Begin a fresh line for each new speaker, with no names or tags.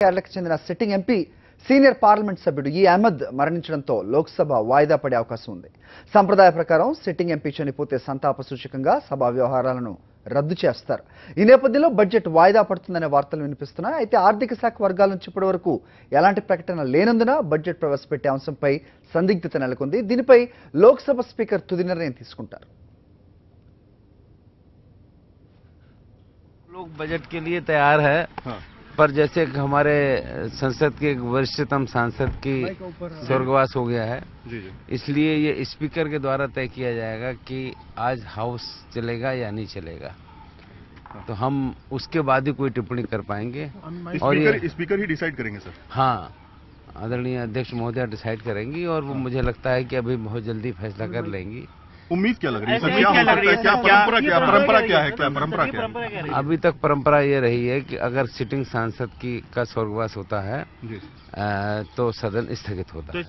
కేరళకు చెందిన sitting MP senior parliament సభ్యుడు ఈ అహ్మద్ మరణించడంతో లోక్సభ వాయిదా పడే అవకాశం ఉంది సంప్రదాయ ప్రకారం సిట్టింగ్ ఎంపీ చనిపోతే సంతాప సూచకంగా సభా వ్యవహారాలను రద్దు చేస్తారు ఈ నేపథ్యంలో బడ్జెట్ వాయిదా పడుతుందనే వార్తలు వినిపిస్తున్నాయి అయితే ఆర్థిక శాఖ వర్గాల నుంచి ఇప్పటి వరకు ఎలాంటి ప్రకటన లేనందున బడ్జెట్ ప్రవేశపెట్టే అంశంపై సందిగ్ధత నెలకొంది దీనిపై లోక్సభ స్పీకర్ తుది నిర్ణయం తీసుకుంటారు
लोग बजट के लिए तैयार है पर जैसे हमारे संसद के वरिष्ठतम सांसद की स्वर्गवास हो गया है। इसलिए ये स्पीकर के द्वारा तय किया जाएगा कि आज हाउस चलेगा या नहीं चलेगा। तो हम उसके बाद ही कोई टिप्पणी कर पाएँगे। और ये
स्पीकर स्पीकर ही डिसाइड करेंगे सर।
हाँ आदरणीय अध्यक्ष महोदया डिसाइड करेंगी और वो मुझे लगता है कि अभी बहुत जल्दी फैसला कर लेंगी।
उम्मीद क्या लग रही है? सर क्या हो सकता है? क्या परंपरा क्या परंपरा क्या है? क्या परंपरा क्या है?
अभी तक परंपरा ये रही है कि अगर सिटिंग सांसद की का स्वर्गवास होता है तो सदन स्थगित होता है।